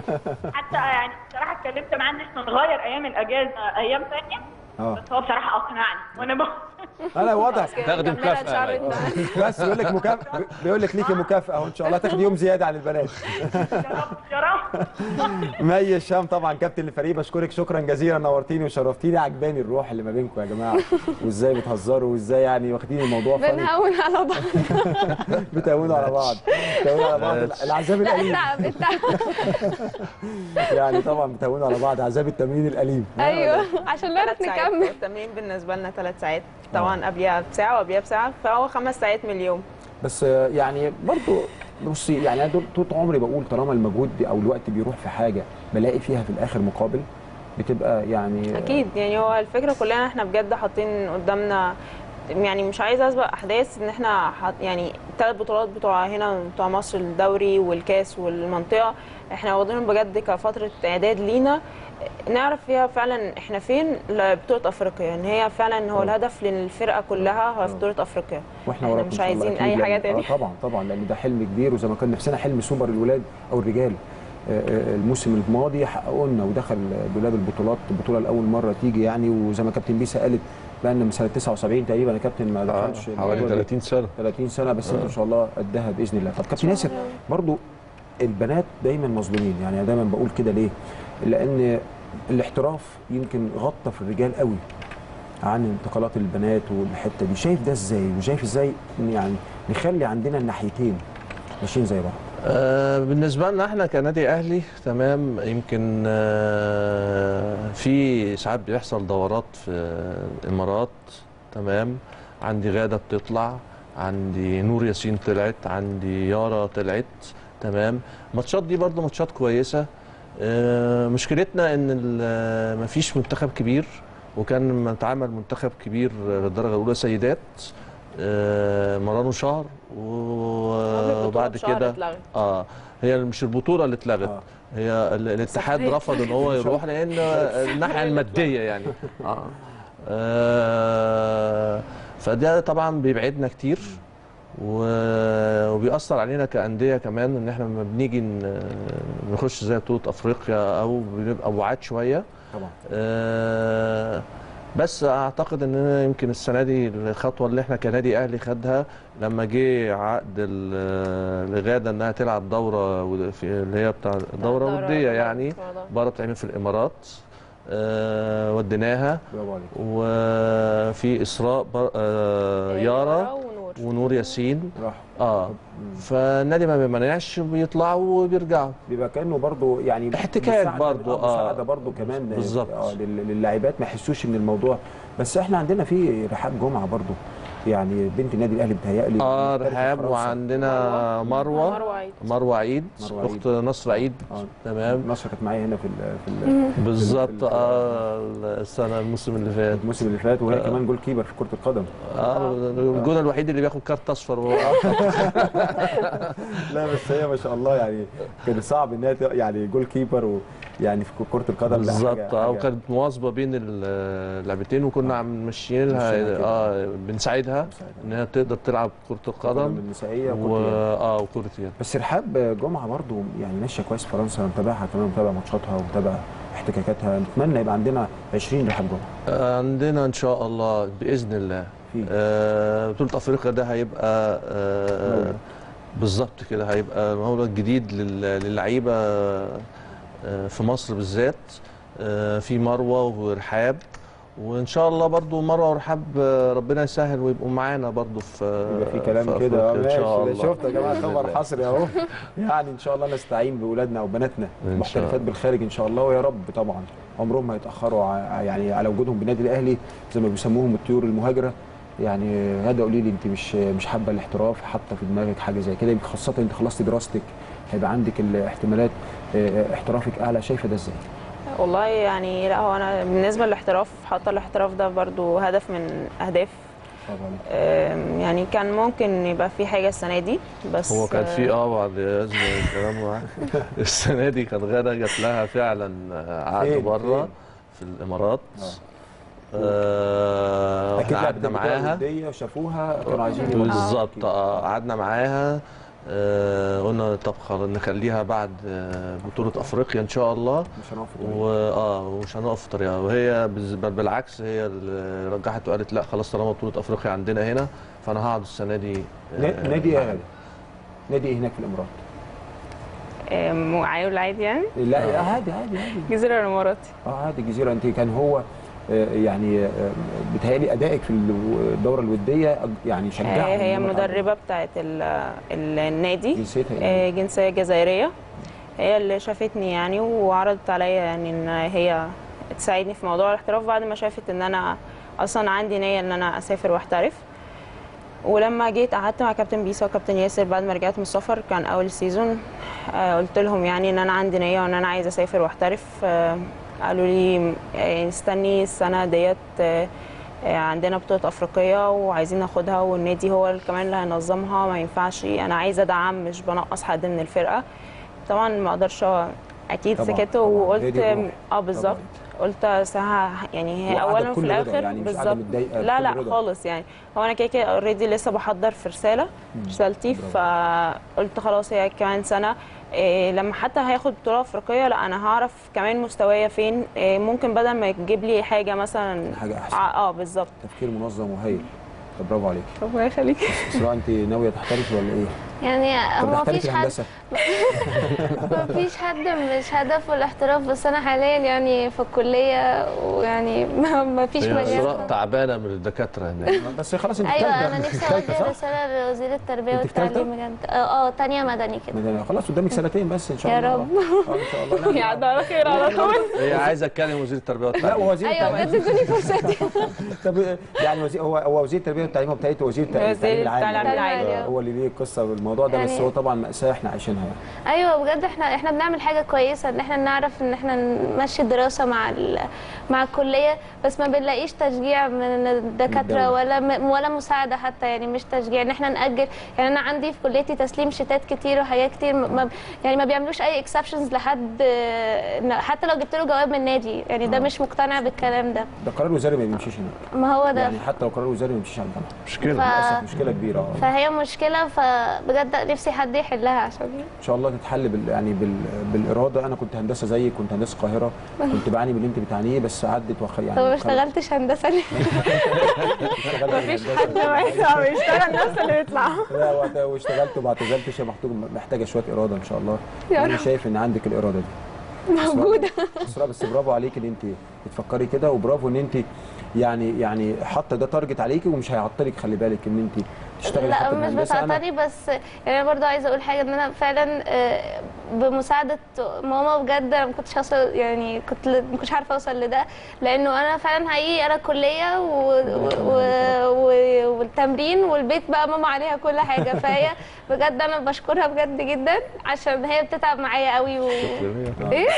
Speaker 6: حتى يعني بصراحة اتكلمت معاه إن إحنا نغير أيام الأجازة أيام ثانية
Speaker 1: آه.
Speaker 6: بس هو بصراحة أقنعني وأنا.
Speaker 1: أنا واضح.
Speaker 2: تاخدي مكافأة
Speaker 1: بس بيقول لك مكافاه بيقول لك ليكي مكافأة وان شاء الله تاخدي يوم زيادة عن البنات
Speaker 6: يا رب يا رب
Speaker 1: مي الشام طبعا كابتن الفريق بشكرك شكرا جزيلا نورتيني وشرفتيني. عجباني الروح اللي ما بينكم يا جماعة. وإزاي بتهزروا وإزاي يعني واخدين الموضوع فاني
Speaker 3: بنهون على بعض.
Speaker 1: بتهونوا على بعض. بتهونوا على بعض. العذاب
Speaker 3: لا
Speaker 1: الأليم.
Speaker 3: التعب التعب.
Speaker 1: يعني طبعا بتهونوا على بعض. عذاب التمرين الأليم.
Speaker 3: أيوه عشان نعرف نكمل.
Speaker 4: التمرين بالنسبة لنا ثلاث ساعات. طبعا قبلها بساعة وقبلها بساعة فهو خمس ساعات من اليوم.
Speaker 1: بس آه، يعني برضو بصي يعني أنا طول عمري بقول طالما المجهود أو الوقت بيروح في حاجة بلاقي فيها في الآخر مقابل بتبقى يعني
Speaker 4: أكيد يعني هو الفكرة كلها إحنا بجد حاطين قدامنا يعني مش عايزه أسبق أحداث إن إحنا حط يعني الثلاث بطولات بتوع هنا بتوع مصر الدوري والكاس والمنطقة إحنا واخدينهم بجد كفترة إعداد لينا. نعرف فيها فعلا إحنا فين؟ لبطوله أفريقيا. ان هي فعلا هو
Speaker 1: آه.
Speaker 4: الهدف للفرقة كلها هو في بطولة
Speaker 1: أفريقيا.
Speaker 4: وإحنا
Speaker 1: إحنا
Speaker 4: مش عايزين أي حاجة
Speaker 1: لأن-
Speaker 4: تاني.
Speaker 1: آه طبعا طبعا لأن ده حلم كبير وزي ما كان نفسنا حلم سوبر الولاد أو الرجال. آه، آه، الموسم الماضي حققوا لنا ودخل دولاب البطولات البطوله لأول مرة تيجي يعني. وزي ما كابتن بيسا قالت بقى لنا من سنة 79 تقريبا يا كابتن ما
Speaker 2: آه،
Speaker 1: دخلش
Speaker 2: حوالي
Speaker 1: الموضوع ده.
Speaker 2: 30 سنة.
Speaker 1: 30 سنة بس انت ان شاء الله قدها بإذن الله. طب كابتن ياسر برضو البنات دايما مظلومين. يعني أنا دايما بقول كده ليه؟ لأن الاحتراف يمكن غطى في الرجال قوي عن انتقالات البنات والحتة دي. شايف ده إزاي؟ وشايف إزاي يعني نخلي عندنا الناحيتين ماشيين زي بعض؟
Speaker 2: آه، بالنسبة لنا إحنا كنادي أهلي تمام. يمكن آه، في ساعات بيحصل دورات في الإمارات تمام. عندي غادة بتطلع عندي نور ياسين طلعت عندي يارا طلعت تمام. الماتشات دي برضو ماتشات كويسة. آه، مشكلتنا إن ال- مفيش منتخب كبير وكان لما اتعمل منتخب كبير للدرجة الأولى سيدات آه، مرانه شهر وبعد كده
Speaker 4: اتلغت.
Speaker 2: آه هي مش البطولة اللي اتلغت
Speaker 1: آه.
Speaker 2: هي ال- الاتحاد رفض إن هو يروح لأن الناحية المادية يعني. آه, آه فده طبعا بيبعدنا كتير. وبيأثر علينا كأندية كمان إن إحنا لما بنيجي نخش زي بطولة أفريقيا أو بنبقى بعاد شوية.
Speaker 1: طبعا.
Speaker 2: آه، بس أعتقد إن يمكن السنة دي الخطوة اللي إحنا كنادي أهلي خدها لما جه عقد ال- لغاده إنها تلعب دورة اللي هي بتاع دورة
Speaker 4: دورة-
Speaker 2: ودية يعني. بره بتعمل في الإمارات. آه، وديناها.
Speaker 1: برافو عليك.
Speaker 2: وفي إسراء بر- آه، يارا
Speaker 4: ونور.
Speaker 2: ونور ياسين.
Speaker 1: راح.
Speaker 2: آه. فالنادي ما بيمنعش بيطلعوا وبيرجعوا.
Speaker 1: بيبقى كأنه برضو يعني
Speaker 2: احتكاك برضو، آه.
Speaker 1: مساعدة برضو كمان
Speaker 2: بالظبط.
Speaker 1: آه ما يحسوش إن الموضوع بس إحنا عندنا في رحاب جمعة برضو. يعني بنت النادي الأهلي بتهيألي. آه
Speaker 2: رحاب. وعندنا مروة.
Speaker 4: مروة عيد.
Speaker 1: مروة عيد.
Speaker 2: أخت نصر عيد.
Speaker 1: آه.
Speaker 2: تمام.
Speaker 1: نصر كانت معايا هنا في ال في ال
Speaker 2: بالظبط. آه السنة الموسم اللي فات.
Speaker 1: الموسم اللي فات وهي كمان جول كيبر في كرة القدم.
Speaker 2: آه الجون الوحيد اللي بياخد كارت أصفر وهو
Speaker 1: لا بس هي ما شاء الله يعني كان صعب إنها ت- يعني goalkeeper ويعني في كرة القدم
Speaker 2: بالظبط
Speaker 1: آه
Speaker 2: وكانت مواظبة بين ال- اللعبتين وكنا عم ماشيين
Speaker 1: ماشيينها
Speaker 2: لها. آه بنساعدها
Speaker 1: بنساعدها.
Speaker 2: إنها تقدر تلعب كرة القدم
Speaker 1: النسائية
Speaker 2: و...
Speaker 1: آه وكرة اليد. بس رحاب جمعة برضو يعني ماشية كويس في فرنسا متابعها كمان متابع ماتشاتها ومتابع احتكاكاتها. نتمنى يبقى عندنا 20 رحاب جمعة.
Speaker 2: آه، عندنا إن شاء الله بإذن الله. آه، بطولة أفريقيا ده هيبقى آه،. بالظبط كده هيبقى مولد جديد لل- للعيبة. آه، في مصر بالذات آه، في مروة ورحاب. وإن شاء الله برضو مروة ورحاب آه، ربنا يسهل ويبقوا معانا برضو في
Speaker 1: يبقى في كلام كده.
Speaker 2: إن شاء
Speaker 1: ماشي
Speaker 2: الله.
Speaker 1: شفت يا
Speaker 2: جماعة
Speaker 1: خبر. حصري أهو. يعني إن شاء الله نستعين بأولادنا أو بناتنا
Speaker 2: إن شاء
Speaker 1: محترفات
Speaker 2: الله.
Speaker 1: بالخارج إن شاء الله ويا رب طبعا. عمرهم ما يتاخروا يعني على وجودهم بالنادي الأهلي زي ما بيسموهم الطيور المهاجرة. يعني هذا قولي لي أنت مش مش حابة الاحتراف حاطة في دماغك حاجة زي كده؟ خاصة أنت خلصتي دراستك. هيبقى عندك الاحتمالات آه، احترافك أعلى شايفة ده إزاي؟
Speaker 4: والله يعني لا هو أنا بالنسبة للاحتراف حاطة الاحتراف ده برضو هدف من أهداف يعني كان ممكن يبقى في حاجة السنة دي بس
Speaker 2: هو كان في آه بعد ازمه الكلام السنة دي كانت غادة جات لها فعلا عقد
Speaker 1: فين؟
Speaker 2: بره؟ في الإمارات
Speaker 1: آه.
Speaker 2: آه
Speaker 1: أكيد
Speaker 2: قعدنا معاها
Speaker 1: وشافوها كانوا عايزين يبقوا
Speaker 2: بالظبط آه قعدنا معاها آه قلنا طب خلاص نخليها بعد آه بطولة أفريقيا إن شاء الله
Speaker 1: مش هنقف في الطريق.
Speaker 2: واه ومش هنقف في طريقها وهي بالعكس هي اللي رجحت وقالت لا خلاص طالما بطولة أفريقيا عندنا هنا فأنا هقعد السنة دي
Speaker 1: نا- نادي إيه يا غالي؟ نادي إيه هناك في
Speaker 4: الإمارات؟ معايا العادي يعني
Speaker 1: لا عادي عادي عادي
Speaker 4: الجزيره الاماراتي
Speaker 1: آه عادي الجزيره أنت كان هو آه، يعني آه، بيتهيألي أدائك في الدورة الودية يعني شجعها
Speaker 4: هي مدربة ال- النادي.
Speaker 1: جنسيتها إيه؟
Speaker 4: آه، جنسية جزائرية. هي اللي شافتني يعني وعرضت عليا يعني إن هي تساعدني في موضوع الاحتراف بعد ما شافت إن أنا أصلا عندي نية إن أنا أسافر وأحترف. ولما جيت قعدت مع كابتن بيسا وكابتن ياسر بعد ما رجعت من السفر كان أول سيزون آه، قلت لهم يعني إن أنا عندي نية وإن أنا عايزه أسافر وأحترف آه، قالوا لي آه، استني السنة ديت آه، عندنا بطولة أفريقية وعايزين ناخدها والنادي هو كمان اللي هينظمها ما ينفعش أنا عايزة أدعم مش بنقص حد من الفرقة. طبعا ما أقدرش
Speaker 1: أكيد
Speaker 4: سكت. وقلت. آه بالظبط. قلت ساعة يعني هي اولا وفي الآخر
Speaker 1: يعني
Speaker 4: بالظبط. لا لا
Speaker 1: رضا.
Speaker 4: خالص يعني. هو أنا كده كده اوريدي لسه بحضر في رسالة رسالتي فقلت خلاص هي كمان سنة. إيه لما حتى هياخد بطولة أفريقية لا أنا هعرف كمان مستوايا فين. إيه ممكن بدل ما يجيب لي حاجة مثلا
Speaker 1: حاجة
Speaker 4: أحسن. آه بالظبط.
Speaker 1: تفكير منظم وهايل. طب برافو عليك
Speaker 4: ربنا يخليك.
Speaker 1: اسراء انت ناوية تحترفي ولا إيه؟
Speaker 3: يعني هو مفيش حد مفيش حد مش هدفه الاحتراف بس أنا حاليا يعني في الكلية ويعني ما- مفيش مجال.
Speaker 2: تعبانة من الدكاترة هناك.
Speaker 1: بس خلاص انت أيوه.
Speaker 3: أنا نفسي اوجه؟ رساله لوزير
Speaker 1: التربية؟
Speaker 3: والتعليم بجد. آه آه تانية مدني كده.
Speaker 1: مدني. خلاص قدامك سنتين بس إن شاء
Speaker 3: يا
Speaker 1: الله.
Speaker 3: رب.
Speaker 1: آه إن شاء الله. لا،
Speaker 4: يعدي على خير على طول
Speaker 2: هي عايزة اتكلم وزير التربية
Speaker 1: لا
Speaker 2: والتعليم.
Speaker 1: وزير
Speaker 3: أيوه
Speaker 1: التعليم-
Speaker 3: بجد ادوني فرصتي
Speaker 1: طب يعني هو هو وزير التربية والتعليم هو بتاعته وزير التعليم
Speaker 4: وزير التعليم
Speaker 3: العالي.
Speaker 1: آه، هو اللي ليه قصة بالموضوع ده بس
Speaker 3: يعني-
Speaker 1: هو طبعا مأساة إحنا عايشينها يعني.
Speaker 3: أيوه بجد إحنا إحنا بنعمل حاجة كويسة إن إحنا نعرف إن إحنا نمشي الدراسة مع مع الكلية بس ما بنلاقيش تشجيع من
Speaker 1: الدكاترة.
Speaker 3: ولا م- ولا مساعدة حتى يعني مش تشجيع إن إحنا نأجل. يعني أنا عندي في كليتي تسليم sheets كتير وحاجات كتير ما- يعني ما بيعملوش أي exceptions لحد حتى لو جبت له جواب من النادي يعني ده
Speaker 1: آه.
Speaker 3: مش مقتنع بالكلام ده.
Speaker 1: ده قرار وزاري ما بيمشيش هناك.
Speaker 3: ما هو ده.
Speaker 1: يعني حتى لو قرار وزاري ما بيمشيش الجامعة
Speaker 2: مشكلة
Speaker 3: ف-
Speaker 1: للأسف مشكلة كبيرة. آه.
Speaker 3: فهي مشكلة فبجد نفسي حد يحلها عشان
Speaker 1: إن شاء الله تتحل بال يعني بال بالإرادة. أنا كنت هندسة زيك كنت هندسة القاهرة. كنت بعاني من اللي أنت بتعانيه بس عدت وخ يعني
Speaker 3: طب ما اشتغلتش هندسة ليه؟
Speaker 4: مفيش. حد ما يطلع ويشتغل نفس اللي يطلع
Speaker 1: لا واشتغلت وما اعتزلتش محتاجة شوية إرادة إن شاء الله.
Speaker 3: أنا.
Speaker 1: شايف إن عندك الإرادة دي.
Speaker 3: موجودة.
Speaker 1: اسراء بس برافو عليك إن أنت بتفكري كده وبرافو إن أنت يعني يعني حاطة ده تارجت عليكي ومش هيعطلك خلي بالك إن أنت تشتغلي
Speaker 3: لا مش بتعطلي بس يعني أنا برضو عايزة أقول حاجة إن أنا فعلا آه، بمساعدة ماما بجد أنا ما كنتش هوصل يعني كنت ما كنتش عارفة أوصل لده لأنه أنا فعلا حقيقي أنا كلية و... و... و... والتمرين والبيت بقى ماما عليها كل حاجة فهي بجد أنا بشكرها بجد جدا عشان هي بتتعب معايا قوي و... إيه؟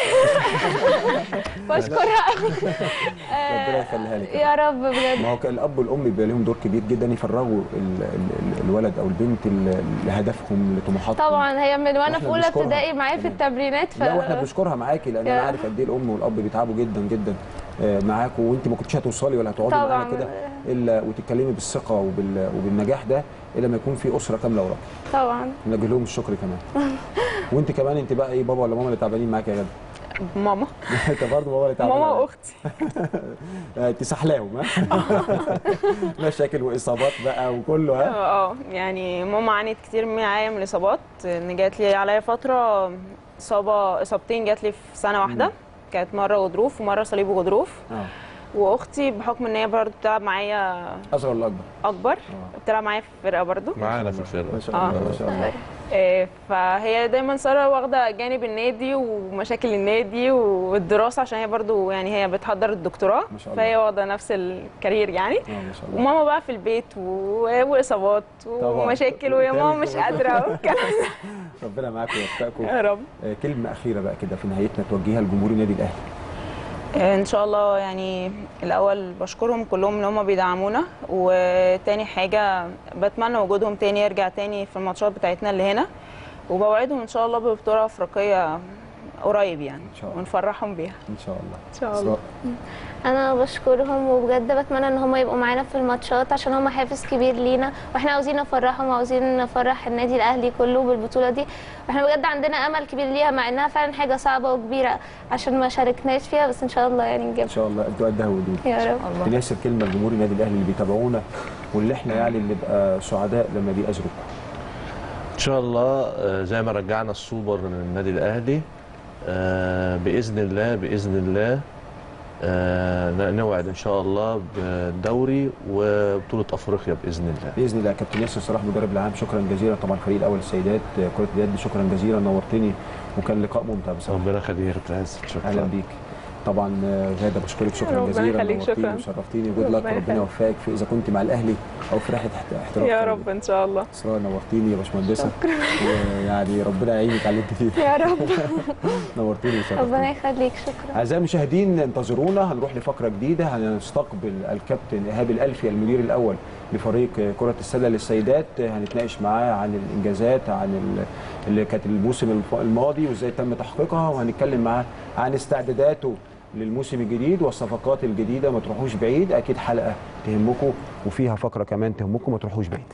Speaker 3: بشكرها قوي.
Speaker 1: ربنا يخليها لك.
Speaker 3: يا رب بجد.
Speaker 1: ما هو الأب والأم بيبقى لهم دور كبير جدا يفرغوا ال ال ال الولد أو البنت لهدفهم لطموحاتهم.
Speaker 3: طبعا هي من
Speaker 1: وأنا
Speaker 3: في
Speaker 1: أولى
Speaker 3: ابتدائي معايا في. التمرينات ف
Speaker 1: لا وإحنا بنشكرها معاكي
Speaker 3: لأن.
Speaker 1: أنا عارف قد إيه الأم والأب بيتعبوا جدا جدا آه، معاكوا وأنت ما كنتش هتوصلي ولا هتقعدي. معانا كده إلا وتتكلمي بالثقة وبال وبالنجاح ده إلا ما يكون في أسرة كاملة وراك
Speaker 3: طبعا
Speaker 1: نوجه لهم الشكر كمان وأنت كمان أنت بقى إيه بابا ولا ماما اللي تعبانين معاك يا غدا
Speaker 4: ماما.
Speaker 1: انت برضه بابا اللي
Speaker 4: ماما. واختي.
Speaker 1: آه، تسحلاهم ها؟ مشاكل وإصابات بقى وكله ها؟
Speaker 4: آه يعني ماما عانت كتير معايا من الإصابات. إن جات لي عليا فترة إصابة إصابتين جات لي في سنة واحدة. كانت مرة غضروف ومرة صليب وغضروف
Speaker 1: آه.
Speaker 4: واختي بحكم ان هي برضه بتلعب معايا
Speaker 1: أصغر ولا أكبر؟
Speaker 4: أكبر. بتلعب معايا في الفرقه برضه.
Speaker 2: معانا في الفرقة.
Speaker 1: ما شاء
Speaker 4: آه.
Speaker 1: الله ما شاء الله.
Speaker 4: آه، فهي دايما سارة واخدة جانب النادي ومشاكل النادي والدراسة عشان هي برضو يعني هي بتحضر الدكتوراه.
Speaker 1: ما شاء الله.
Speaker 4: فهي واخدة نفس الكارير يعني.
Speaker 1: آه ما شاء الله.
Speaker 4: وماما بقى في البيت وإصابات
Speaker 1: طبعاً.
Speaker 4: ومشاكل ويا ماما مش. قادرة والكلام
Speaker 1: ربنا معاكم ويوفقكم.
Speaker 4: يا رب.
Speaker 1: آه، كلمة أخيرة بقى كده في نهايتنا توجهها لجمهور النادي الأهلي.
Speaker 4: آه، إن شاء الله يعني الأول بشكرهم كلهم إن هم بيدعمونا وتاني حاجة بتمنى وجودهم تاني يرجع تاني في الماتشات بتاعتنا اللي هنا وبوعدهم إن شاء الله ببطولة أفريقية قريب يعني
Speaker 1: إن شاء الله.
Speaker 4: ونفرحهم بيها
Speaker 1: إن شاء الله
Speaker 4: إن شاء الله.
Speaker 3: أنا بشكرهم وبجد بتمنى ان هم يبقوا معانا في الماتشات عشان هم حافز كبير لينا وإحنا عاوزين نفرحهم وعاوزين نفرح النادي الاهلي كله بالبطولة دي. وإحنا بجد عندنا امل كبير ليها مع انها فعلا حاجة صعبة وكبيرة عشان ما شاركناش فيها بس إن شاء الله يعني
Speaker 1: إن
Speaker 3: نجيبها
Speaker 1: شاء الله. أنتوا قدها ودود
Speaker 3: يا رب.
Speaker 4: الله.
Speaker 1: تناسب كلمة لجمهور النادي الأهلي اللي بيتابعونا واللي إحنا يعني اللي نبقى سعداء لما بيأزروا
Speaker 2: إن شاء الله آه، زي ما رجعنا السوبر للنادي الأهلي آه، بإذن الله بإذن الله نوعد إن شاء الله بالدوري وبطولة أفريقيا بإذن الله.
Speaker 1: بإذن الله كابتن ياسر صلاح مدرب العام شكرا جزيلا. طبعا الفريق الأول السيدات آه، كرة اليد شكرا جزيلا. نورتني وكان لقاء ممتع بصراحة.
Speaker 2: ربنا يخليك عز
Speaker 1: أهلا
Speaker 2: شكرا.
Speaker 1: بيك. طبعا آه، غادة بشكرك شكرا
Speaker 4: ربنا
Speaker 1: جزيلا
Speaker 4: يخليك،
Speaker 1: نورتيني
Speaker 4: شكرا.
Speaker 1: وشرفتيني جود لك
Speaker 4: ربنا
Speaker 1: ربنا. يوفقك في إذا كنت مع الأهلي أو في رحلة احت- احتراف
Speaker 4: يا. رب إن شاء الله.
Speaker 1: إسراء نورتيني يا باشمهندسة. ويعني ربنا يعينك على اللي
Speaker 4: يا رب.
Speaker 1: نورتيني وشرفتيني.
Speaker 3: ربنا يخليك شكرا.
Speaker 1: أعزائي المشاهدين انتظرونا. هنروح لفقرة جديدة. هنستقبل الكابتن إيهاب الألفي المدير الأول. لفريق كرة السلة للسيدات هنتناقش معاه عن الإنجازات عن ال- اللي كانت الموسم الماضي وإزاي تم تحقيقها وهنتكلم معاه عن استعداداته للموسم الجديد والصفقات الجديدة. ما تروحوش بعيد أكيد حلقة تهمكم وفيها فقرة كمان تهمكم ما تروحوش بعيد.